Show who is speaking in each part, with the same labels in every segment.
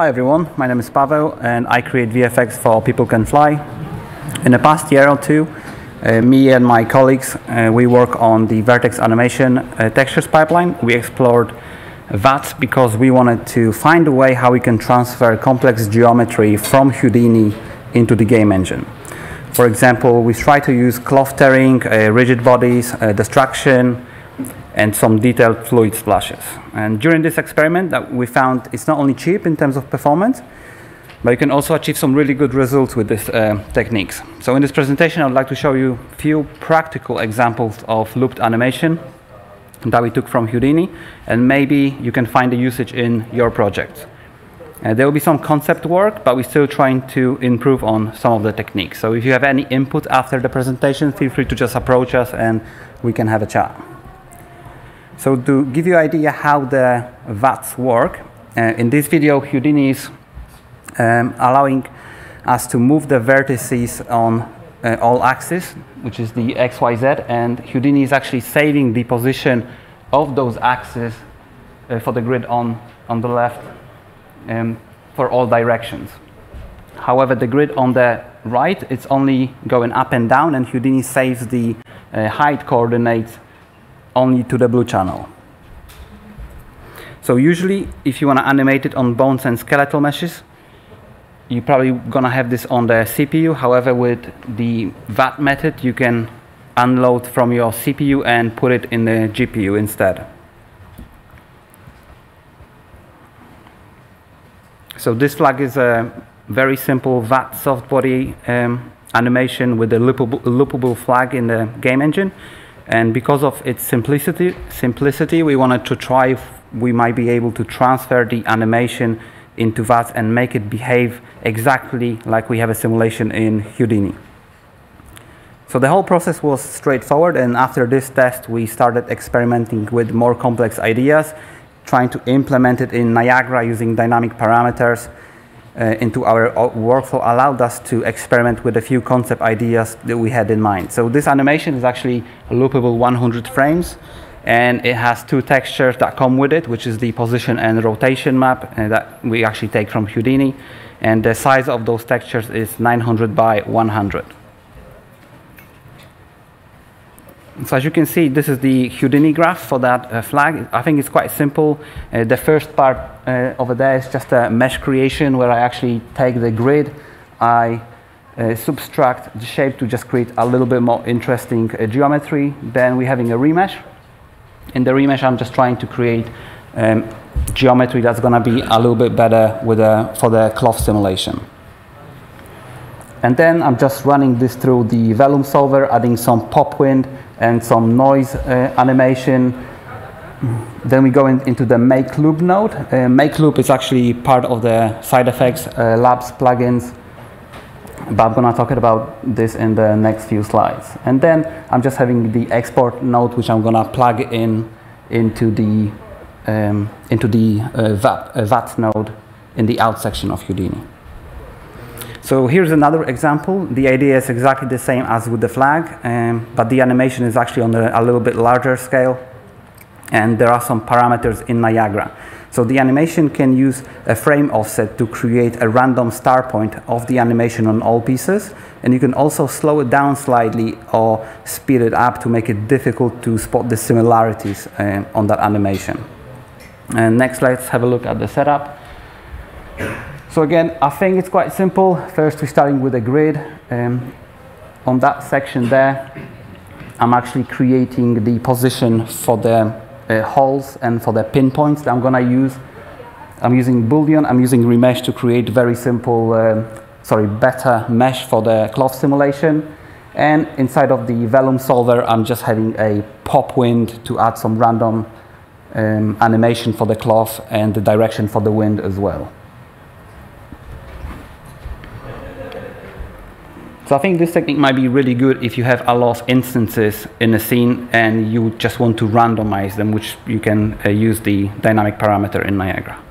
Speaker 1: Hi everyone, my name is Pawel and I create VFX for People Can Fly. In the past year or two, uh, me and my colleagues, uh, we work on the Vertex animation uh, textures pipeline. We explored that because we wanted to find a way how we can transfer complex geometry from Houdini into the game engine. For example, we try to use cloth tearing, uh, rigid bodies, uh, destruction, and some detailed fluid splashes. And during this experiment that we found it's not only cheap in terms of performance, but you can also achieve some really good results with these uh, techniques. So in this presentation, I would like to show you a few practical examples of looped animation that we took from Houdini, and maybe you can find the usage in your project. Uh, there will be some concept work, but we're still trying to improve on some of the techniques. So if you have any input after the presentation, feel free to just approach us and we can have a chat. So to give you an idea how the VATs work, uh, in this video Houdini is um, allowing us to move the vertices on uh, all axes, which is the XYZ, and Houdini is actually saving the position of those axes uh, for the grid on, on the left um, for all directions. However, the grid on the right, it's only going up and down, and Houdini saves the uh, height coordinates only to the blue channel. So usually, if you want to animate it on bones and skeletal meshes, you're probably going to have this on the CPU. However, with the VAT method, you can unload from your CPU and put it in the GPU instead. So this flag is a very simple VAT soft body um, animation with a loopable, loopable flag in the game engine. And because of its simplicity, simplicity, we wanted to try if we might be able to transfer the animation into VATs and make it behave exactly like we have a simulation in Houdini. So the whole process was straightforward, and after this test, we started experimenting with more complex ideas, trying to implement it in Niagara using dynamic parameters, uh, into our uh, workflow allowed us to experiment with a few concept ideas that we had in mind. So this animation is actually a loopable 100 frames and it has two textures that come with it, which is the position and rotation map uh, that we actually take from Houdini. And the size of those textures is 900 by 100. So as you can see, this is the Houdini graph for that uh, flag. I think it's quite simple. Uh, the first part uh, over there is just a mesh creation where I actually take the grid, I uh, subtract the shape to just create a little bit more interesting uh, geometry. Then we're having a remesh. In the remesh, I'm just trying to create um, geometry that's going to be a little bit better with a, for the cloth simulation. And then I'm just running this through the Vellum solver, adding some pop wind and some noise uh, animation. Then we go in, into the Make Loop node. Uh, Make Loop is actually part of the SideFX uh, Labs plugins, but I'm going to talk about this in the next few slides. And then I'm just having the export node, which I'm going to plug in into the um, into the uh, VAT, uh, VAT node in the out section of Houdini. So here's another example. The idea is exactly the same as with the flag, um, but the animation is actually on a, a, little bit larger scale. And there are some parameters in Niagara. So the animation can use a frame offset to create a random start point of the animation on all pieces. And you can also slow it down slightly or speed it up to make it difficult to spot the similarities uh, on that animation. And next, let's have a look at the setup. So again, I think it's quite simple. First, we're starting with a grid. Um, on that section there, I'm actually creating the position for the uh, holes and for the pinpoints that I'm going to use. I'm using Boolean, I'm using remesh to create very simple, uh, sorry, better mesh for the cloth simulation. And inside of the Vellum solver, I'm just having a pop wind to add some random um, animation for the cloth and the direction for the wind as well. So I think this technique might be really good if you have a lot of instances in a scene and you just want to randomize them, which you can uh, use the dynamic parameter in Niagara.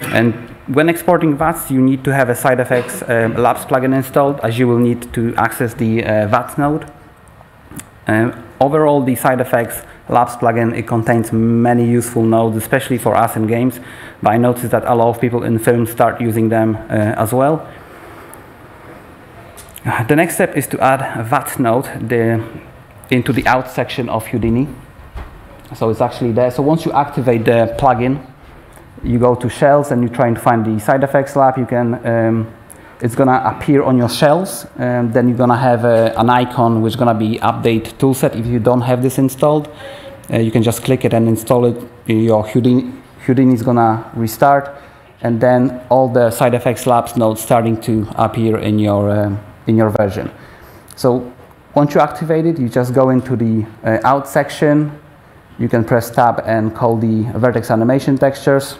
Speaker 1: And when exporting VATs, you need to have a SideFX um, Labs plugin installed, as you will need to access the uh, VATs node. Um, overall, the SideFX Labs plugin, it contains many useful nodes, especially for us in games, but I noticed that a lot of people in films start using them uh, as well. The next step is to add a VAT node the, into the out section of Houdini. So it's actually there. So once you activate the plugin, you go to shells and you try and find the SideFX lab. You can, um, it's gonna appear on your shells. Um, then you're gonna have a, an icon which is gonna be update toolset. If you don't have this installed, uh, you can just click it and install it. Your Houdini, Houdini is gonna restart, and then all the SideFX labs nodes starting to appear in your um, in your version. So once you activate it, you just go into the uh, out section. You can press tab and call the vertex animation textures.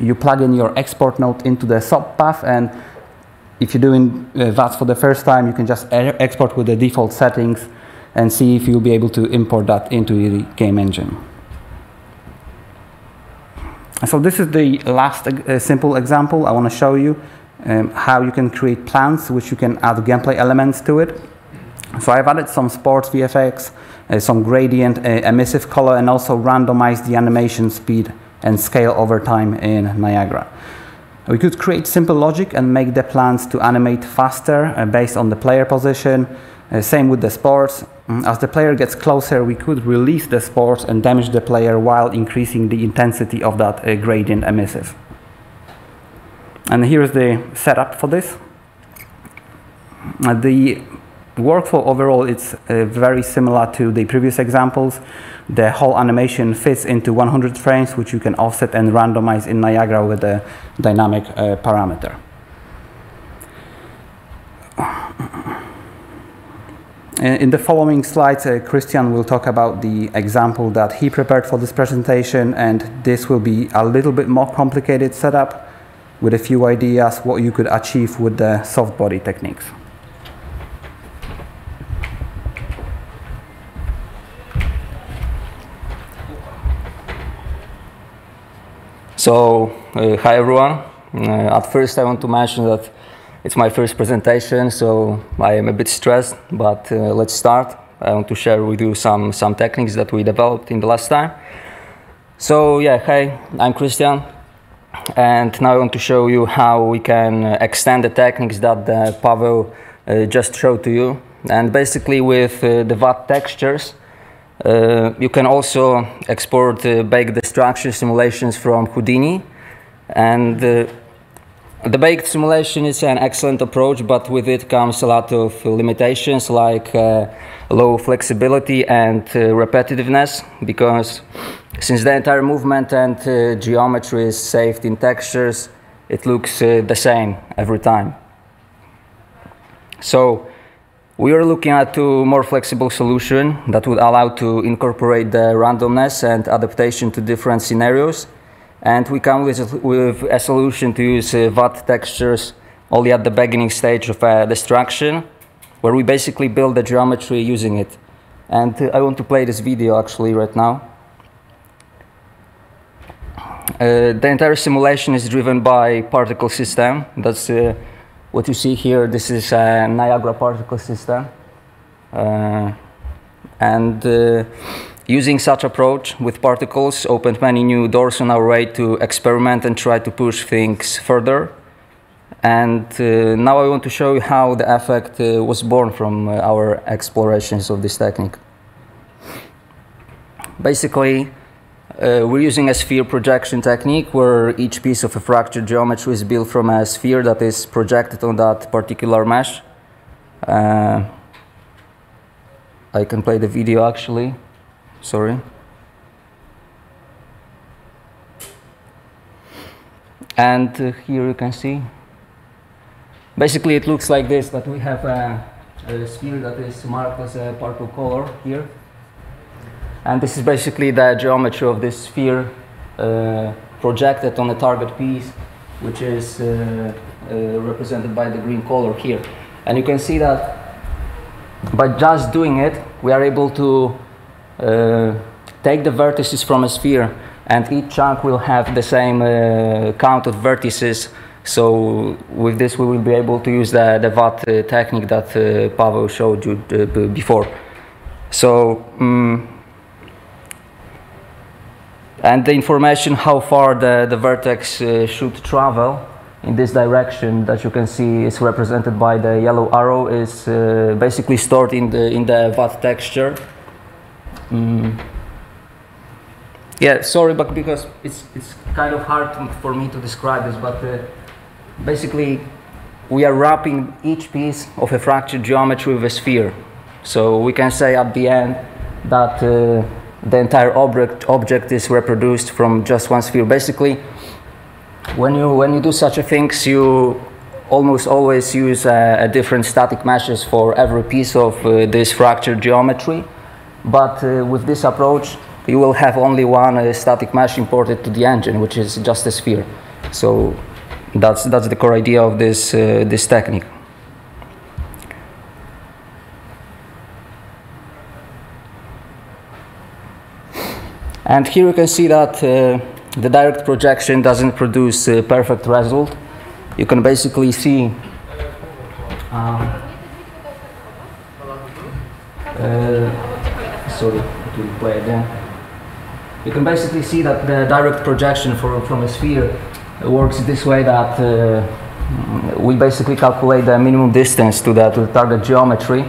Speaker 1: You plug in your export node into the sub path and if you're doing uh, that for the first time, you can just export with the default settings and see if you'll be able to import that into the game engine. So this is the last uh, simple example I want to show you um, how you can create plans which you can add gameplay elements to it. So I've added some sports VFX, uh, some gradient, uh, emissive color, and also randomized the animation speed and scale over time in Niagara. We could create simple logic and make the plants to animate faster uh, based on the player position. Uh, same with the sports. Mm, as the player gets closer, we could release the sports and damage the player while increasing the intensity of that uh, gradient emissive. And here's the setup for this. Uh, the workflow overall it's uh, very similar to the previous examples. The whole animation fits into 100 frames, which you can offset and randomize in Niagara with a dynamic uh, parameter. In the following slides, uh, Krystian will talk about the example that he prepared for this presentation, and this will be a little bit more complicated setup with a few ideas what you could achieve with the soft body techniques.
Speaker 2: So, uh, hi everyone. Uh, at first, I want to mention that it's my first presentation, so I am a bit stressed, but uh, let's start. I want to share with you some, some techniques that we developed in the last time. So, yeah, hi, I'm Krystian and now I want to show you how we can extend the techniques that uh, Pawel uh, just showed to you. And basically with uh, the VAT textures, uh, you can also export uh, baked destruction simulations from Houdini. And the baked simulation is an excellent approach, but with it comes a lot of limitations like low flexibility and repetitiveness because since the entire movement and uh, geometry is saved in textures, it looks uh, the same every time. So we are looking at a more flexible solution that would allow to incorporate the randomness and adaptation to different scenarios. And we come with, with a solution to use uh, VAT textures only at the beginning stage of a destruction, where we basically build the geometry using it. And uh, I want to play this video actually right now. Uh, the entire simulation is driven by particle system. That's uh, what you see here. This is a Niagara particle system. Uh, and uh, using such approach with particles opened many new doors on our way to experiment and try to push things further. And uh, now I want to show you how the effect uh, was born from our explorations of this technique. Basically, uh, we're using a sphere projection technique where each piece of a fractured geometry is built from a sphere that is projected on that particular mesh. Uh, I can play the video actually, sorry. And uh, here you can see, basically it looks like this, but we have a, a sphere that is marked as a purple color here. And this is basically the geometry of this sphere uh, projected on a target piece, which is uh, uh, represented by the green color here. And you can see that by just doing it, we are able to uh, take the vertices from a sphere and each chunk will have the same uh, count of vertices. So with this, we will be able to use the, the VAT uh, technique that Pawel showed you before. So um, and the information how far the, the vertex uh, should travel in this direction that you can see is represented by the yellow arrow is uh, basically stored in the in the VAT texture. Mm. Yeah, sorry, but because it's it's kind of hard for me to describe this, but uh, basically we are wrapping each piece of a fractured geometry with a sphere. So we can say at the end that uh, the entire object object is reproduced from just one sphere. Basically, when you when you do such a things, you almost always use a, a different static meshes for every piece of uh, this fractured geometry. But uh, with this approach, you will have only one uh, static mesh imported to the engine, which is just a sphere. So that's that's the core idea of this uh, this technique. And here you can see that uh, the direct projection doesn't produce a perfect result. You can basically see uh, uh, sorry, it will play again. You can basically see that the direct projection for, from a sphere works this way that uh, we basically calculate the minimum distance to the, to the target geometry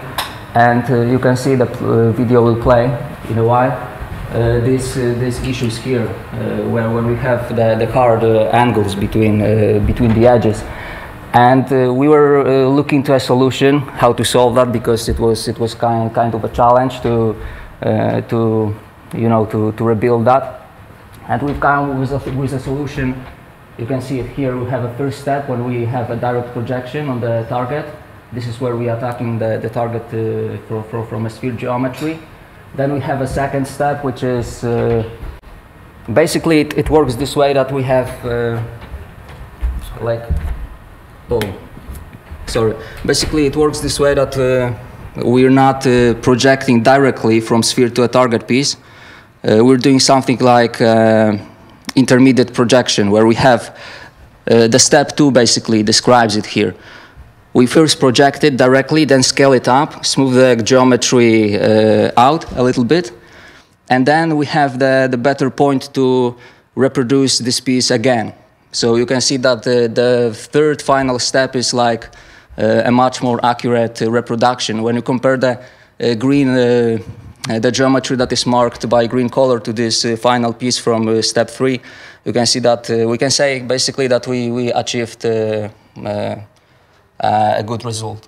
Speaker 2: and uh, you can see the uh, video will play in a while. Uh, these uh, these issues here, uh, where when we have the, the hard angles between between the edges, and we were looking to a solution how to solve that because it was it was kind kind of a challenge to to you know to, to rebuild that, and we've come with a, with a solution. You can see it here. We have a first step when we have a direct projection on the target. This is where we are attacking the, the target uh, from a sphere geometry. Then we have a second step, which is uh, basically it, it, works this way that we have uh, like, oh, sorry. Basically, it works this way that uh, we're not uh, projecting directly from sphere to a target piece. Uh, we're doing something like uh, intermediate projection, where we have the step two basically describes it here. We first project it directly, then scale it up, smooth the geometry uh, out a little bit, and then we have the, the better point to reproduce this piece again. So you can see that the, the third final step is like uh, a much more accurate uh, reproduction. When you compare the uh, green, uh, uh, the geometry that is marked by green color to this final piece from step three, you can see that we can say basically that we, we achieved uh, a good result.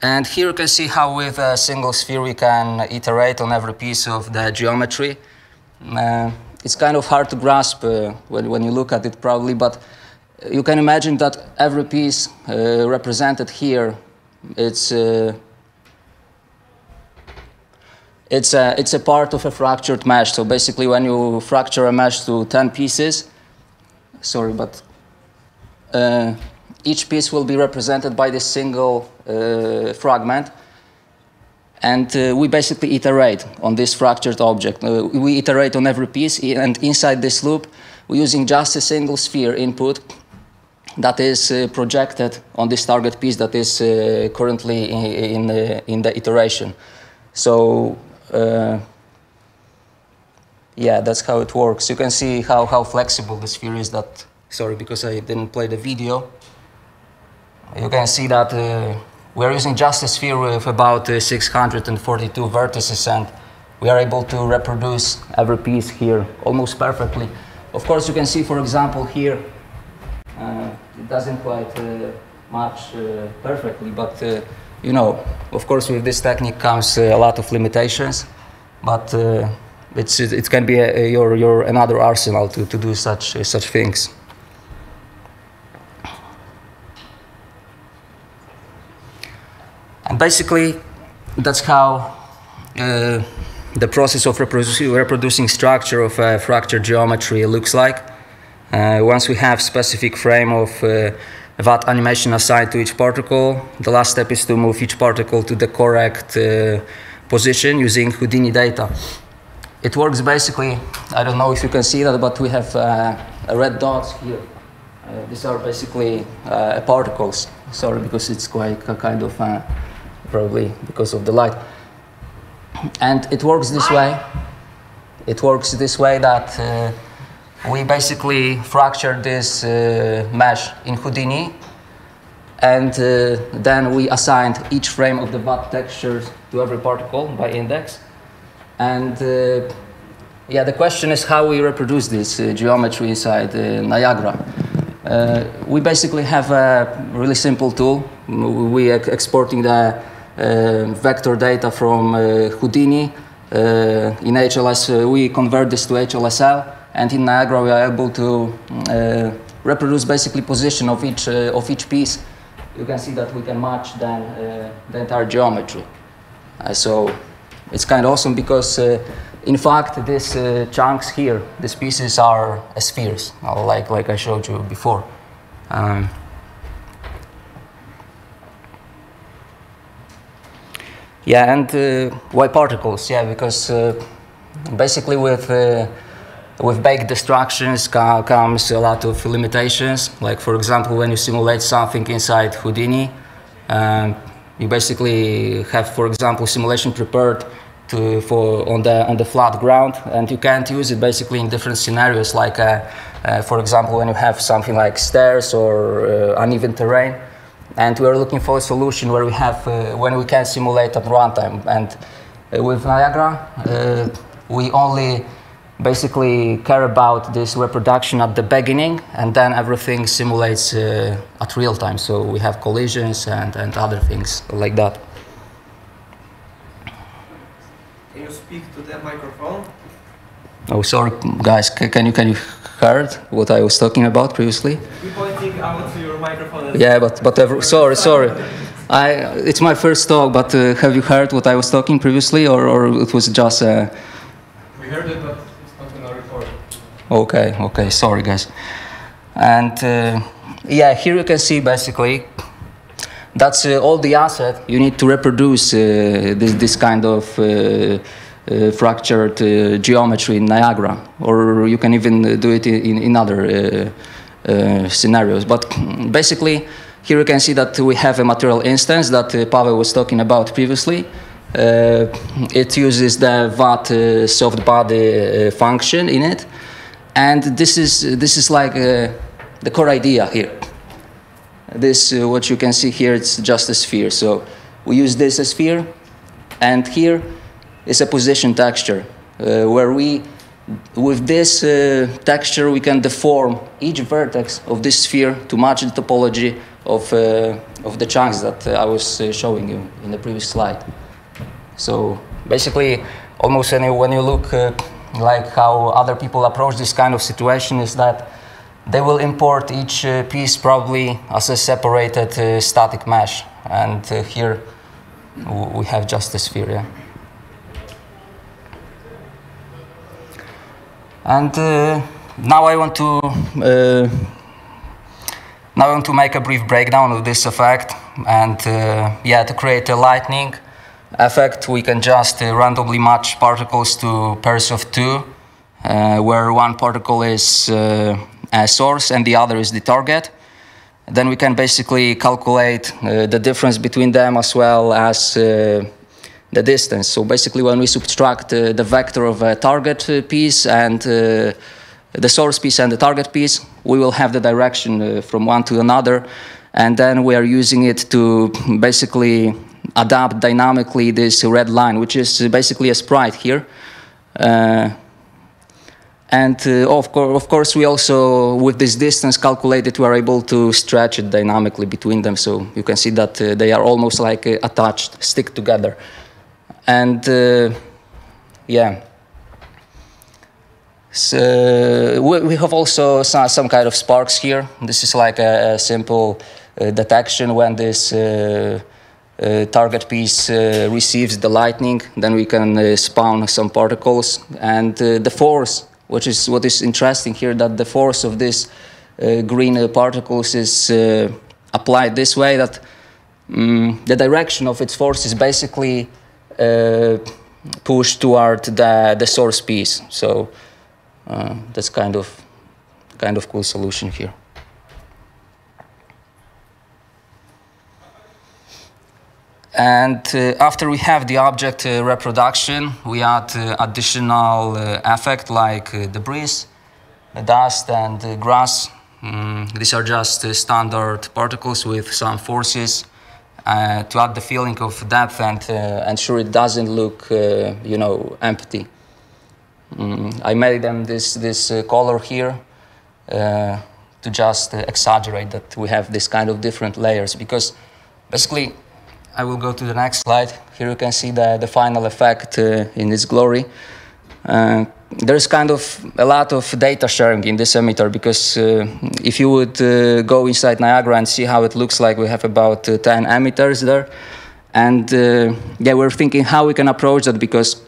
Speaker 2: And here you can see how with a single sphere we can iterate on every piece of the geometry. Uh, it's kind of hard to grasp uh, when, when you look at it probably, but you can imagine that every piece uh, represented here, it's, uh, it's, a, it's a part of a fractured mesh. So basically when you fracture a mesh to 10 pieces, sorry, but uh, each piece will be represented by this single uh, fragment. And uh, we basically iterate on this fractured object. Uh, we iterate on every piece, and inside this loop, we're using just a single sphere input that is uh, projected on this target piece that is uh, currently in, in, the, in the iteration. So yeah, that's how it works. You can see how, how flexible the sphere is that, sorry, because I didn't play the video. You can see that uh, we're using just a sphere with about uh, 642 vertices and we are able to reproduce every piece here almost perfectly. Of course, you can see, for example, here, uh, it doesn't quite uh, match uh, perfectly, but uh, you know, of course, with this technique comes a lot of limitations, but it's, it can be a, your, your another arsenal to, to do such, uh, such things. And basically, that's how uh, the process of reproducing, structure of uh, fracture geometry looks like. Uh, once we have specific frame of uh, VAT animation assigned to each particle, the last step is to move each particle to the correct uh, position using Houdini data. It works basically, I don't know if you can see that, but we have uh, red dots here. Uh, these are basically uh, particles. Sorry, because it's quite a kind of uh, probably because of the light. and it works this way. It works this way that uh, we basically fracture this uh, mesh in Houdini, and uh, then we assigned each frame of the VAT textures to every particle by index. And uh, yeah, the question is how we reproduce this uh, geometry inside uh, Niagara. Uh, we basically have a really simple tool. We are exporting the uh, vector data from Houdini. In HLS, we convert this to HLSL, and in Niagara, we are able to reproduce basically position of each of each piece. You can see that we can match then the entire geometry. so it's kind of awesome because in fact, these uh, chunks here, these pieces are spheres, like, like I showed you before. Um, yeah, and uh, why particles? Yeah, because uh, basically with uh, with baked destructions comes a lot of limitations. Like for example, when you simulate something inside Houdini, um, you basically have, for example, simulation prepared to, for on the on the flat ground, and you can't use it basically in different scenarios. Like, uh, uh, for example, when you have something like stairs or uh, uneven terrain, and we are looking for a solution where we have uh, when we can simulate at runtime. And uh, with Niagara, uh, we only basically care about this reproduction at the beginning, and then everything simulates at real time. So we have collisions and, and other things like that.
Speaker 3: Can you speak to the microphone?
Speaker 2: Oh, sorry, guys. Can you can you heard what I was talking about previously?
Speaker 3: Pointing out to your microphone.
Speaker 2: Yeah, but but every, sorry, sorry. I it's my first talk, but uh, have you heard what I was talking previously, or or it was just? Uh...
Speaker 3: We heard it, but it's not in our report.
Speaker 2: Okay, okay. Sorry, guys. And uh, yeah, here you can see basically that's uh, all the asset you need to reproduce uh, this this kind of uh, uh, fractured uh, geometry in Niagara, or you can even do it in, in other uh, scenarios. But basically, here you can see that we have a material instance that uh, Pawel was talking about previously. Uh, it uses the VAT soft body function in it, and this is this is like the core idea here. This what you can see here, it's just a sphere. So we use this as sphere, and here is a position texture uh, where we, with this uh, texture, we can deform each vertex of this sphere to match the topology of, uh, of the chunks that I was showing you in the previous slide. So basically, almost any, when you look like how other people approach this kind of situation is that they will import each uh, piece probably as a separated uh, static mesh. And uh, here we have just the sphere. Yeah? And uh, now I want to uh, now I want to make a brief breakdown of this effect. And uh, yeah, to create a lightning effect, we can just uh, randomly match particles to pairs of two, uh, where one particle is uh, a source and the other is the target. Then we can basically calculate the difference between them as well as the distance. So basically when we subtract uh, the vector of a target piece and uh, the source piece and the target piece, we will have the direction from one to another. And then we are using it to basically adapt dynamically this red line, which is basically a sprite here. Uh, and uh, of, co of, course, we also, with this distance calculated, we are able to stretch it dynamically between them. So you can see that they are almost like attached, stick together and uh, yeah. So we, we have also some, some, kind of sparks here. This is like a, a simple uh, detection when this uh, uh, target piece uh, receives the lightning, then we can uh, spawn some particles. And the force, which is what is interesting here, that the force of this green particles is applied this way that um, the direction of its force is basically uh, push toward the, the source piece. So uh, that's kind of kind of cool solution here. And uh, after we have the object uh, reproduction, we add uh, additional uh, effect like uh, the dust, and the grass. Mm, these are just uh, standard particles with some forces uh, to add the feeling of depth and uh, ensure it doesn't look, uh, you know, empty. Mm, I made them this this uh, color here uh, to just uh, exaggerate that we have this kind of different layers because basically I will go to the next slide. Here you can see the, the final effect uh, in its glory. Uh, there's kind of a lot of data sharing in this emitter because uh, if you would uh, go inside Niagara and see how it looks like, we have about uh, 10 emitters there. And uh, yeah, we're thinking how we can approach that because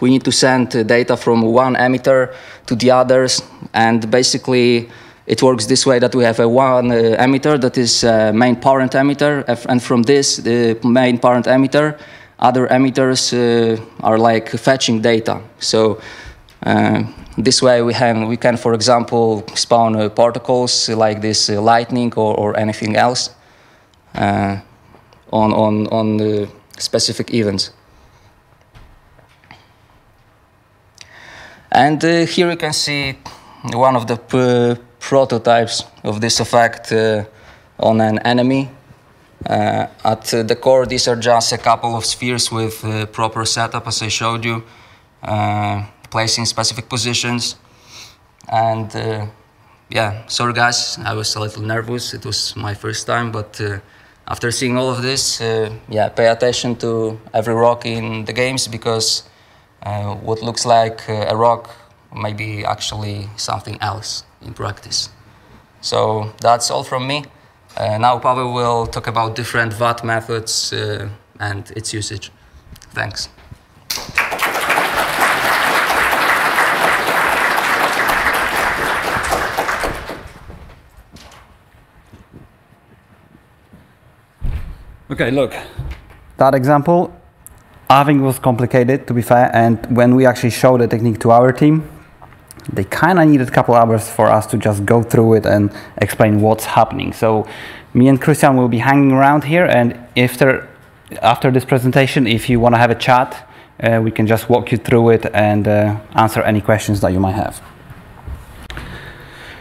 Speaker 2: we need to send data from one emitter to the others. And basically, it works this way that we have a one uh, emitter that is uh, main parent emitter. And from this, the main parent emitter, other emitters uh, are like fetching data. So uh, this way we can, we can, for example, spawn uh, particles like this uh, lightning or, or anything else on, on, on the specific events. And here you can see one of the prototypes of this effect uh, on an enemy. Uh, at the core, these are just a couple of spheres with uh, proper setup, as I showed you, uh, placing specific positions. And uh, yeah, sorry guys, I was a little nervous. It was my first time, but after seeing all of this, yeah, pay attention to every rock in the games because what looks like a rock may be actually something else in practice. So that's all from me. Uh, now Pawel will talk about different VAT methods uh, and its usage. Thanks.
Speaker 1: Okay, look. That example, I think was complicated to be fair, and when we actually showed the technique to our team, they kind of needed a couple hours for us to just go through it and explain what's happening. So, me and Krystian will be hanging around here, and after after this presentation, if you want to have a chat, uh, we can just walk you through it and uh, answer any questions that you might have.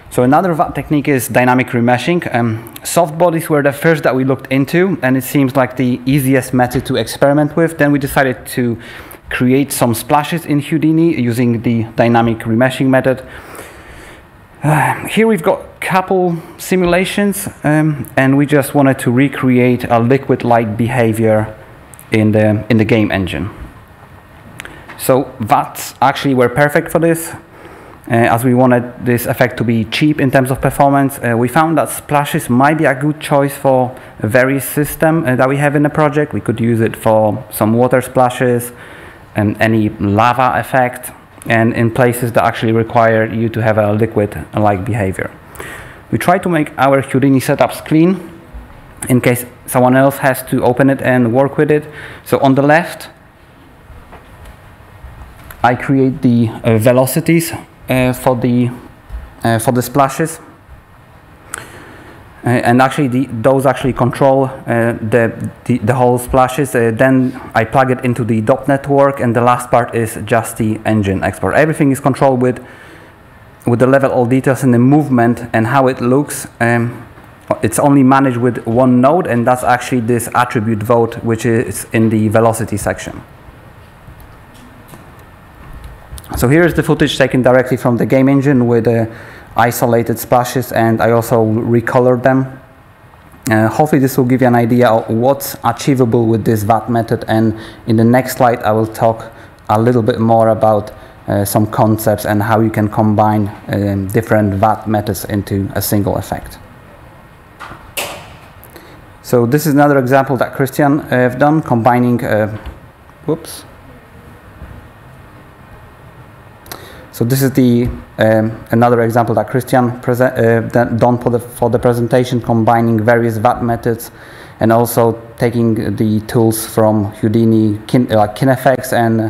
Speaker 1: So another VAT technique is dynamic remeshing. Um, soft bodies were the first that we looked into, and it seems like the easiest method to experiment with. Then we decided to create some splashes in Houdini using the dynamic remeshing method. Uh, here we've got a couple simulations, um, and we just wanted to recreate a liquid-like behavior in the in the game engine. So VATs actually were perfect for this. Uh, as we wanted this effect to be cheap in terms of performance, uh, we found that splashes might be a good choice for a various system uh, that we have in the project. We could use it for some water splashes and any lava effect, and in places that actually require you to have a liquid-like behavior. We try to make our Houdini setups clean in case someone else has to open it and work with it. So on the left, I create the uh, velocities uh, for the uh, for the splashes. Uh, and actually, the, those actually control uh, the, the, the whole splashes. Uh, then I plug it into the DOP network, and the last part is just the engine export. Everything is controlled with with the level all details in the movement and how it looks. Um, it's only managed with one node, and that's actually this attribute VOP, which is in the velocity section. So here is the footage taken directly from the game engine with uh, isolated splashes and I also recolored them. Uh, hopefully this will give you an idea of what's achievable with this VAT method and in the next slide I will talk a little bit more about uh, some concepts and how you can combine um, different VAT methods into a single effect. So this is another example that Krystian uh, have done combining, uh, whoops, So this is the um, another example that Krystian uh, done for the for the presentation, combining various VAT methods, and also taking the tools from Houdini, kin, like KineFX, and uh,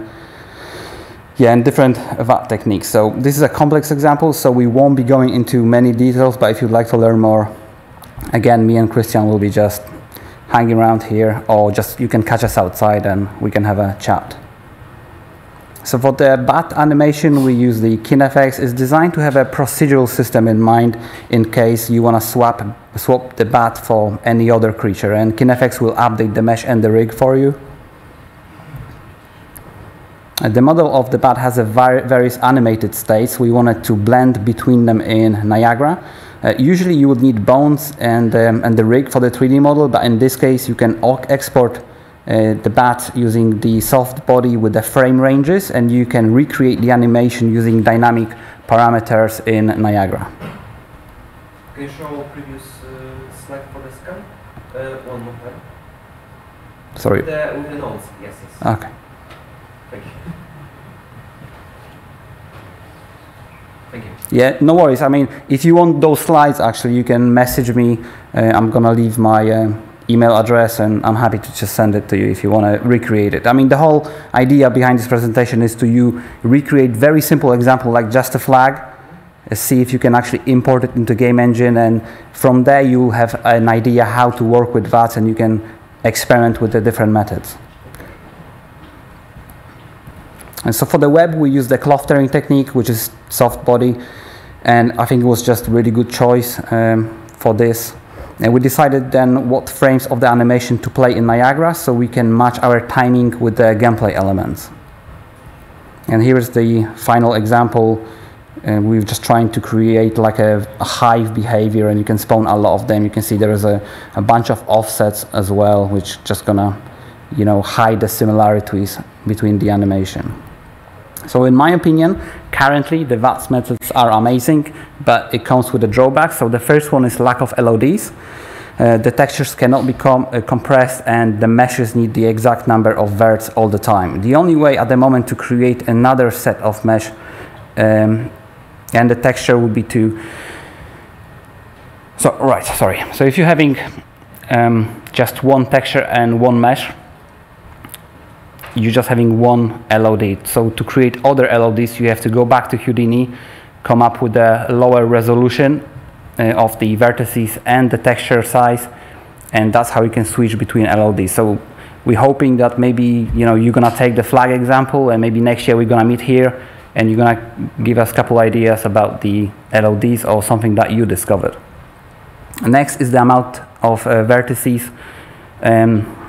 Speaker 1: yeah, and different VAT techniques. So this is a complex example, so we won't be going into many details. But if you'd like to learn more, again, me and Krystian will be just hanging around here, or just you can catch us outside and we can have a chat. So for the bat animation, we use the KineFX. It's designed to have a procedural system in mind in case you want to swap swap the bat for any other creature, and KineFX will update the mesh and the rig for you. Uh, the model of the bat has a various animated states. We wanted to blend between them in Niagara. Uh, usually you would need bones and, um, and the rig for the 3D model, but in this case you can export uh, the bat using the soft body with the frame ranges and you can recreate the animation using dynamic parameters in Niagara.
Speaker 3: Can you show previous uh, slide for the scan? Uh, one more time.
Speaker 1: Sorry.
Speaker 3: With the, with the notes, yes, yes.
Speaker 1: Okay.
Speaker 3: Thank you. Thank you.
Speaker 1: Yeah, no worries. I mean, if you want those slides, actually, you can message me. Uh, I'm going to leave my uh, email address and I'm happy to just send it to you if you want to recreate it. I mean, the whole idea behind this presentation is to you recreate very simple example like just a flag, see if you can actually import it into game engine and from there you have an idea how to work with VATs and you can experiment with the different methods. And so for the web, we use the clustering technique, which is soft body. And I think it was just a really good choice um, for this. And we decided then what frames of the animation to play in Niagara so we can match our timing with the gameplay elements. And here is the final example. Uh, we're just trying to create like a, a, hive behavior and you can spawn a lot of them. You can see there is a, a bunch of offsets as well, which just gonna you know, hide the similarities between the animation. So in my opinion, currently the VATS methods are amazing, but it comes with a drawback. So the first one is lack of LODs. Uh, the textures cannot become uh, compressed and the meshes need the exact number of verts all the time. The only way at the moment to create another set of mesh um, and the texture would be to so right sorry so if you're having um, just one texture and one mesh you're just having one LOD. So to create other LODs, you have to go back to Houdini, come up with a lower resolution uh, of the vertices and the texture size, and that's how you can switch between LODs. So we're hoping that maybe you know you're gonna take the flag example, and maybe next year we're gonna meet here, and you're gonna give us a couple ideas about the LODs or something that you discovered. Next is the amount of uh, vertices. Um,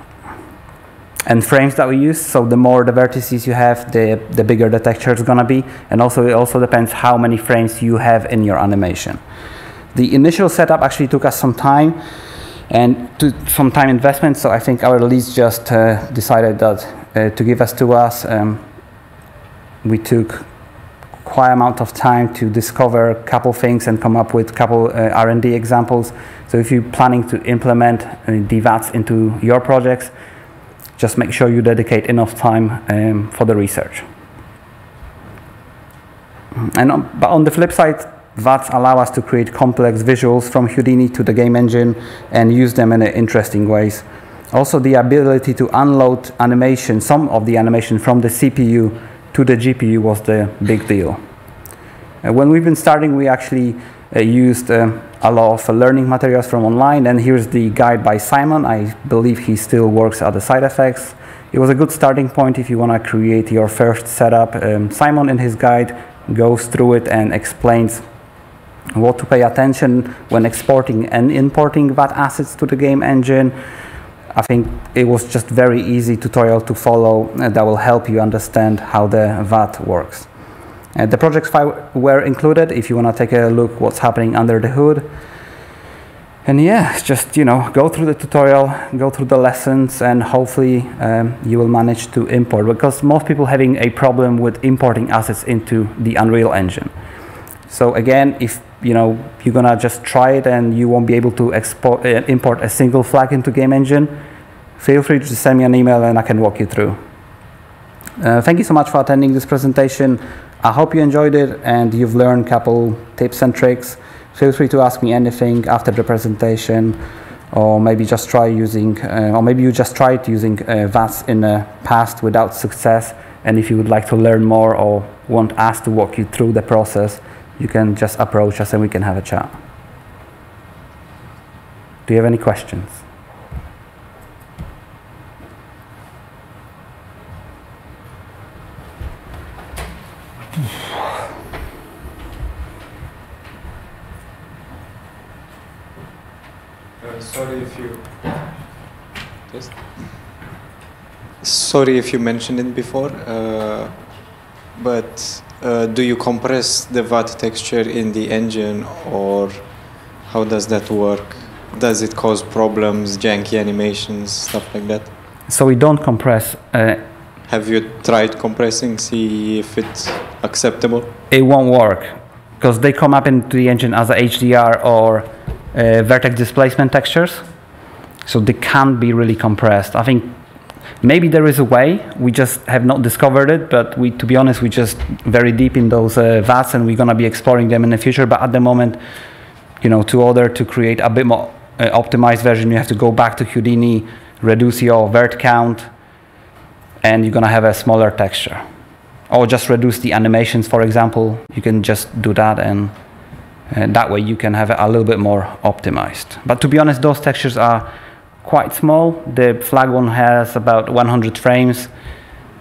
Speaker 1: and frames that we use. So the more the vertices you have, the, the bigger the texture is going to be. And also it also depends how many frames you have in your animation. The initial setup actually took us some time and some time investment. So I think our release just uh, decided that uh, to give us to us, um, we took quite amount of time to discover a couple things and come up with a couple uh, R&D examples. So if you're planning to implement uh, DVATs into your projects, just make sure you dedicate enough time um, for the research. And on, but on the flip side, VATs allow us to create complex visuals from Houdini to the game engine and use them in interesting ways. Also, the ability to unload animation, some of the animation from the CPU to the GPU was the big deal. Uh, when we've been starting, we actually uh, used uh, a lot of learning materials from online. And here's the guide by Simon. I believe he still works at the SideFX. It was a good starting point if you want to create your first setup. Um, Simon in his guide goes through it and explains what to pay attention when exporting and importing VAT assets to the game engine. I think it was just very easy tutorial to follow uh, that will help you understand how the VAT works. Uh, the projects file were included if you want to take a look what's happening under the hood. And yeah, just you know, go through the tutorial, go through the lessons, and hopefully um, you will manage to import. Because most people having a problem with importing assets into the Unreal Engine. So again, if you know you're gonna just try it and you won't be able to export uh, import a single flag into Game Engine, feel free to send me an email and I can walk you through. Uh, thank you so much for attending this presentation. I hope you enjoyed it and you've learned a couple tips and tricks. Feel free to ask me anything after the presentation or maybe just try using, uh, or maybe you just tried using uh, in the past without success. And if you would like to learn more or want us to walk you through the process, you can just approach us and we can have a chat. Do you have any questions?
Speaker 4: Uh, sorry if you. Just. Sorry if you mentioned it before, uh, but uh, do you compress the VAT texture in the engine or how does that work? Does it cause problems, janky animations, stuff like that?
Speaker 1: So we don't compress. Uh,
Speaker 4: Have you tried compressing, see if it's acceptable?
Speaker 1: it won't work because they come up into the engine as a HDR or uh, vertex displacement textures. So they can't be really compressed. I think maybe there is a way. We just have not discovered it. But we, to be honest, we just very deep in those uh, VATs, and we're gonna be exploring them in the future. But at the moment, you know, to order to create a bit more uh, optimized version, you have to go back to Houdini, reduce your vert count, and you're gonna have a smaller texture. Or just reduce the animations, for example. You can just do that, and uh, that way you can have it a little bit more optimized. But to be honest, those textures are quite small. The flag one has about 100 frames.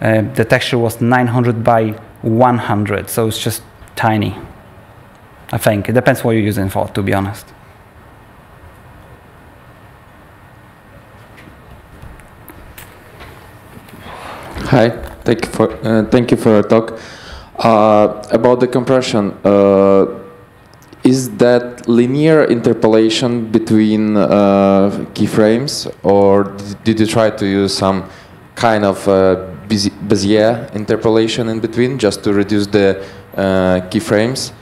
Speaker 1: Uh, the texture was 900 by 100, so it's just tiny. I think it depends what you're using for, to be honest.
Speaker 5: Hi, thank you for uh, thank you for your talk. Uh, about the compression, uh, is that linear interpolation between uh, keyframes, or did you try to use some kind of uh, Bezier interpolation in between, just to reduce the uh, keyframes?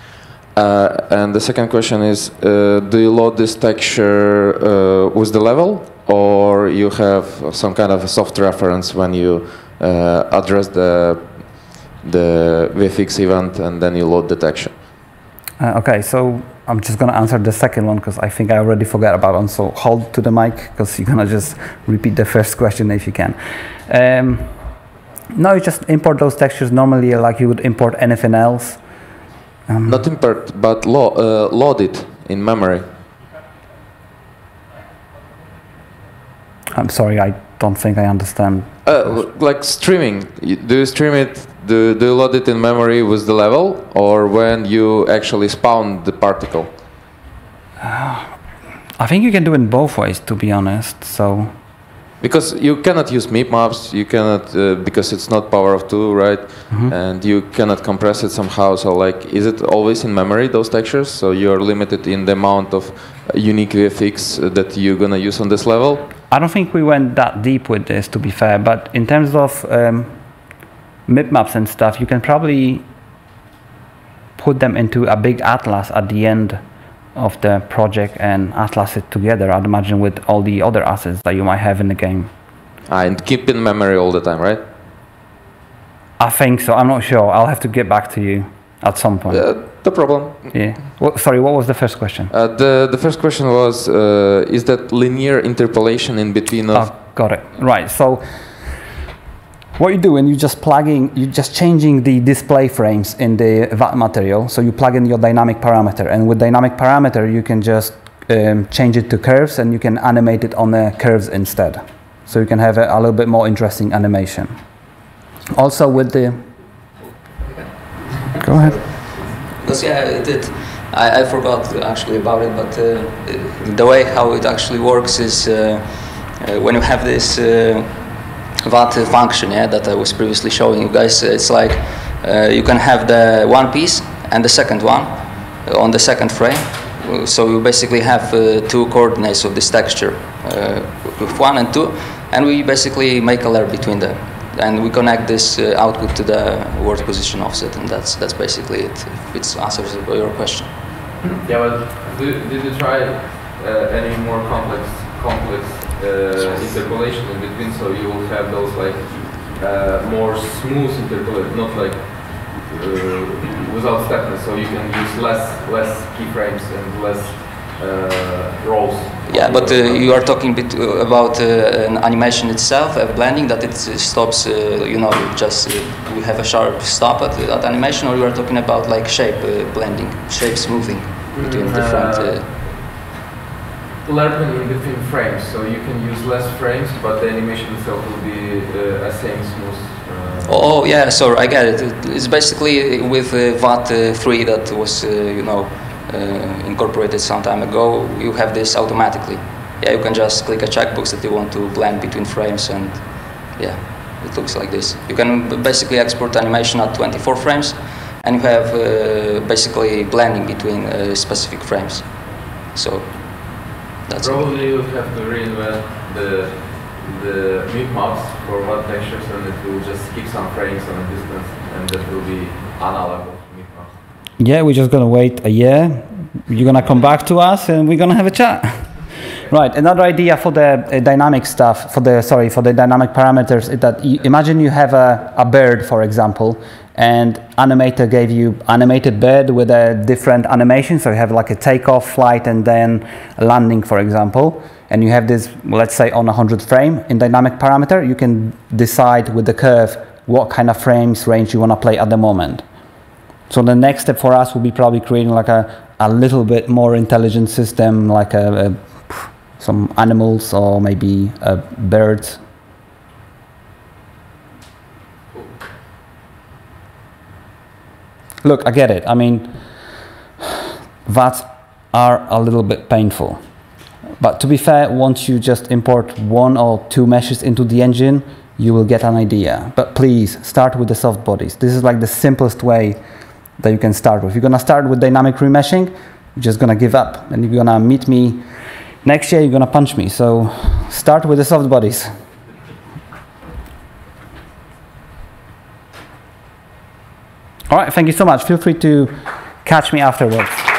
Speaker 5: Uh, and the second question is, uh, do you load this texture uh, with the level, or you have some kind of soft reference when you address the the VFX event and then you load the texture?
Speaker 1: Uh, okay, so I'm just gonna answer the second one because I think I already forgot about one. So hold to the mic because you're gonna just repeat the first question if you can. Um, no, you just import those textures normally like you would import anything else. Um,
Speaker 5: Not import, but lo- uh, load it in memory.
Speaker 1: I'm sorry, I don't think I understand.
Speaker 5: Uh, like streaming, do you stream it? Do, do you load it in memory with the level, or when you actually spawn the particle?
Speaker 1: I think you can do it in both ways, to be honest. So
Speaker 5: Because you cannot use MIP maps, you cannot uh, because it's not power of two, right? And you cannot compress it somehow. So like, is it always in memory those textures? So you are limited in the amount of uh, unique VFX that you're gonna use on this level.
Speaker 1: I don't think we went that deep with this, to be fair. But in terms of um, MIP maps and stuff, you can probably put them into a big atlas at the end of the project and atlas it together. I'd imagine with all the other assets that you might have in the game.
Speaker 5: Ah, and keep in memory all the time, right?
Speaker 1: I think so. I'm not sure. I'll have to get back to you at some point.
Speaker 5: Uh, the problem.
Speaker 1: Yeah. Well, sorry. What was the first question?
Speaker 5: Uh, the the first question was: uh, Is that linear interpolation in between of?
Speaker 1: Oh, got it. Right. So what you're doing, you're just plugging, you're just changing the display frames in the VAT material. So you plug in your dynamic parameter, and with dynamic parameter, you can just um, change it to curves, and you can animate it on the curves instead. So you can have a, a little bit more interesting animation. Also with the, go ahead.
Speaker 2: Because yeah, it did. I, I forgot actually about it, but uh, the way how it actually works is uh, uh, when you have this uh, VAT function, yeah, that I was previously showing you guys. It's like uh, you can have the one piece and the second one uh, on the second frame. Uh, So you basically have uh, two coordinates of this texture, uh, with one and two, and we basically make a lerp between them and we connect this uh, output to the world position offset, and that's that's basically it. It answers your question.
Speaker 6: Yeah, but did, did you try uh, any more complex complex uh, interpolation in between so you will have those like uh, more smooth interpolation, not like uh, without steppiness, so you can use less less keyframes and less uh, rolls.
Speaker 2: Yeah, but uh, you are talking bit, uh, about uh, an animation itself, a blending that it uh, stops. Uh, you know, just uh, we have a sharp stop at that animation, or you are talking about like shape uh, blending, shape smoothing between
Speaker 6: Mm,
Speaker 2: different.
Speaker 6: Lerping in between frames, so you can use less frames, but the animation itself will be uh, a same smooth. Uh,
Speaker 2: Oh yeah, sorry, I get it. It- It's basically with uh, VAT uh, 3 that was, uh, you know, incorporated some time ago. You have this automatically. yeah, you can just click a checkbox that you want to blend between frames and yeah, it looks like this. You can basically export animation at 24 frames and you have basically blending between specific frames. So that's.
Speaker 6: Probably you have to reinvent the the MIP maps for what textures and it will just keep some frames on a distance and that will be analog of MIP maps.
Speaker 1: Yeah, we're just gonna wait a year. You're gonna come back to us, and we're gonna have a chat. Right. Another idea for the uh, dynamic stuff, for the sorry, for the dynamic parameters, is that you, imagine you have a, a bird, for example, and Animator gave you animated bird with a different animation. So you have like a takeoff, flight, and then landing, for example. And you have this, let's say, on a 100 frame in dynamic parameter. You can decide with the curve what kind of frames range you want to play at the moment. So the next step for us will be probably creating like a, a little bit more intelligent system, like a, a some animals or maybe a birds. Look, I get it. I mean, VATs are a little bit painful. But to be fair, once you just import one or two meshes into the engine, you will get an idea. But please start with the soft bodies. This is like the simplest way that you can start with. You're gonna start with dynamic remeshing, you're just gonna give up. And you're gonna meet me next year, you're gonna punch me. So start with the soft bodies. All right, thank you so much. Feel free to catch me afterwards.